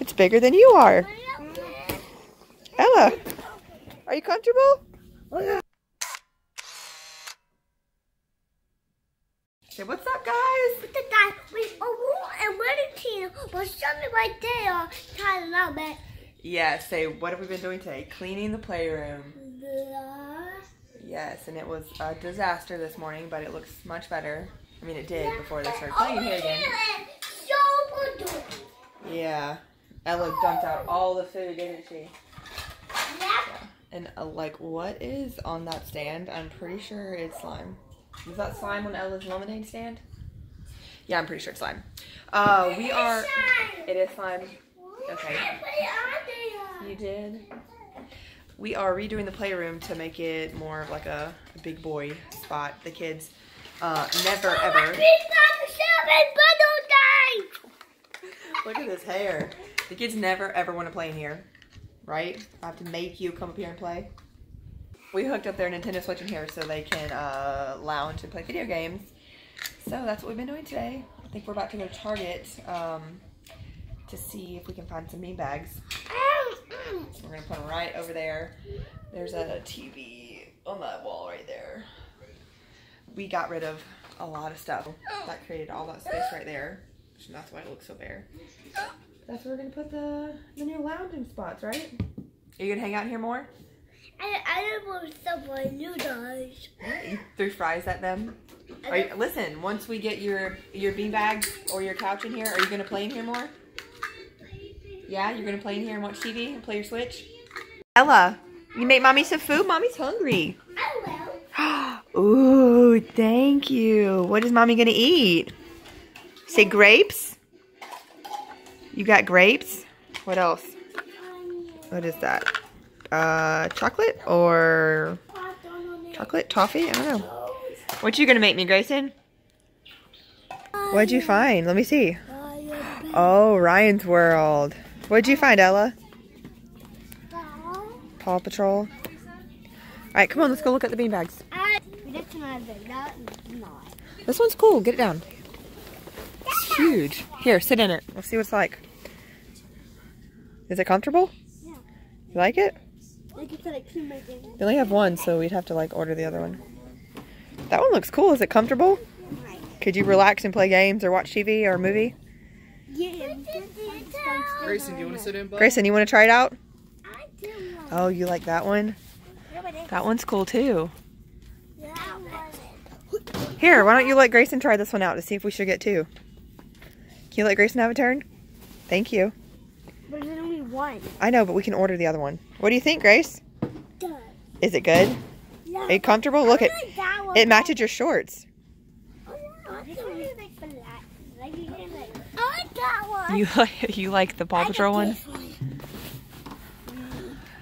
It's bigger than you are. Ella, are you comfortable? Oh, say, what's up, guys? The guy with a wall and wedding was something right there. Try a little bit. Yeah, say, what have we been doing today? Cleaning the playroom. Blah. Yes, and it was a disaster this morning, but it looks much better. I mean, it did before they started oh, playing here again. Yeah. Ella dumped out all the food, didn't she? Yep. And uh, like, what is on that stand? I'm pretty sure it's slime. Is that slime on Ella's lemonade stand? Yeah, I'm pretty sure it's slime. Uh, we are. It is slime. Okay. You did. We are redoing the playroom to make it more of like a, a big boy spot. The kids uh, never ever. Look at this hair. The kids never ever want to play in here, right? I have to make you come up here and play. We hooked up their Nintendo Switch in here so they can uh, lounge and play video games. So that's what we've been doing today. I think we're about to go to Target um, to see if we can find some bean bags. So we're gonna put them right over there. There's a TV on that wall right there. We got rid of a lot of stuff. That created all that space right there. And that's why it looks so bare. That's where we're gonna put the, the new lounging spots, right? Are you gonna hang out here more? I, I don't want someone new guys. You threw fries at them. Are you, listen, once we get your your bean bags or your couch in here, are you gonna play in here more? Yeah, you're gonna play in here and watch TV and play your Switch. Ella, you make mommy some food. Mommy's hungry. I will. Ooh, thank you. What is mommy gonna eat? Say grapes. You got grapes. What else? What is that? Uh, chocolate or chocolate toffee? I don't know. What you gonna make me, Grayson? What'd you find? Let me see. Oh, Ryan's World. What'd you find, Ella? Paw Patrol. All right, come on, let's go look at the beanbags. This one's cool. Get it down. It's huge. Here, sit in it. Let's see what it's like. Is it comfortable? Yeah. You like it? Like it's like two making. We only have one, so we'd have to like order the other one. That one looks cool. Is it comfortable? Could you relax and play games or watch TV or a movie? Yeah. Grayson, do you want to sit in, bud? Grayson, you want to try it out? I do Oh, you like that one? That one's cool too. that one. Here, why don't you let Grayson try this one out to see if we should get two? Can you let Grayson have a turn? Thank you. But there's only one. I know, but we can order the other one. What do you think, Grace? Duh. Is it good? Yeah. Are you comfortable? Look, I it like that it matches your shorts. Oh, yeah. I like black. Like you. I like that one. You like you like the Paw I Patrol one? one.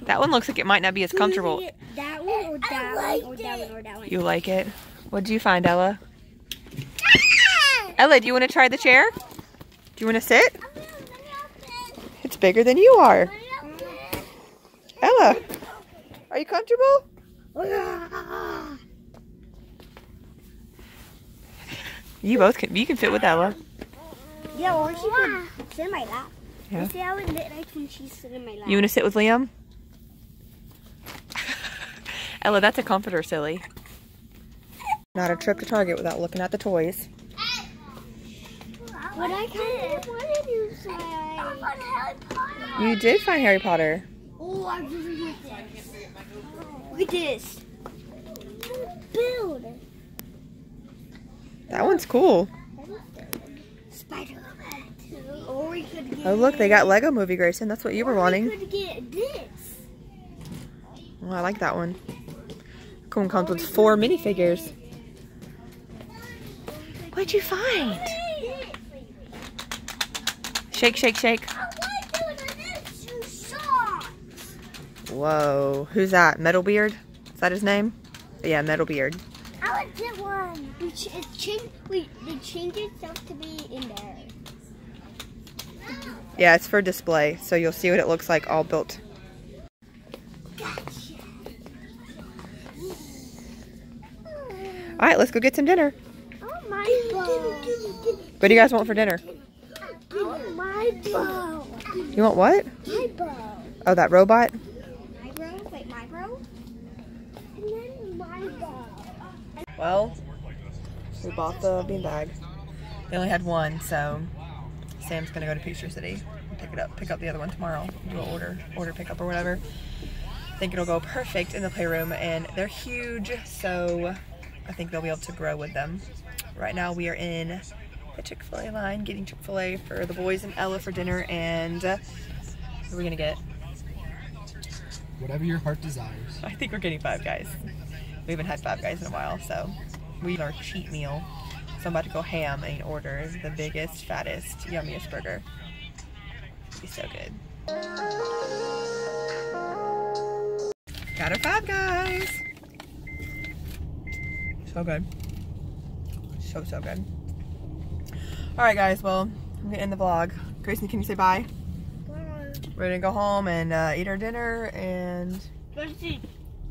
That one looks like it might not be as comfortable. That one or that one or that one or that one. You like it? What do you find, Ella? Ah! Ella, do you want to try the chair? You want to sit? It's bigger than you are. Ella, are you comfortable? You both can. You can fit with Ella. Yeah, or she can sit in my lap. Yeah. You see how it lit like when she's sitting in my lap. You want to sit with Liam? Ella, that's a comforter, silly. Not a trip to Target without looking at the toys. But I kind of wanted to say. Harry Potter. You did find Harry Potter. Oh, I really like this. Oh, look at this. Build. That one's cool. Spider-Man. Or we could get. Oh, look, they got Lego Movie, Grayson. That's what you were or We wanting. could get this. Oh, I like that one. Cool comes with four minifigures. What'd you find? Shake, shake, shake. I like doing this to socks. Whoa. Who's that? Metalbeard? Is that his name? Yeah, Metalbeard. I would get one. We ch- it change. We they change itself to be in there. Yeah, it's for display, so you'll see what it looks like all built. Gotcha. All right, let's go get some dinner. Oh my god. What do you guys want for dinner? God. You want what? My bro. Oh, that robot? My bro? Wait, my bro? And then my bro. Well, we bought the beanbag. They only had one, so Sam's gonna go to Peachtree City and pick it up. Pick up the other one tomorrow. Do an order, order pickup or whatever. I think it'll go perfect in the playroom, and they're huge, so I think they'll be able to grow with them. Right now, we are in the Chick-fil-A line, getting Chick-fil-A for the boys and Ella for dinner, and uh, what are we gonna get? Whatever your heart desires. I think we're getting Five Guys. We haven't had Five Guys in a while, so we our cheat meal. So I'm about to go ham and order the biggest, fattest, yummiest burger. It'll be so good. Got our Five Guys. So good. So so good. All right, guys. Well, I'm gonna end the vlog. Grayson, can you say bye? Bye. We're gonna go home and uh, eat our dinner and Let's see.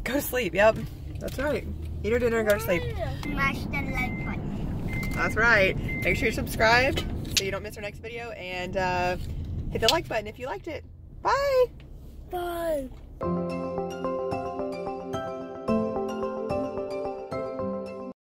Go to sleep, yep. That's right. Eat your dinner and go to sleep. Smash the like button. That's right. Make sure you subscribe so you don't miss our next video and uh, hit the like button if you liked it. Bye. Bye!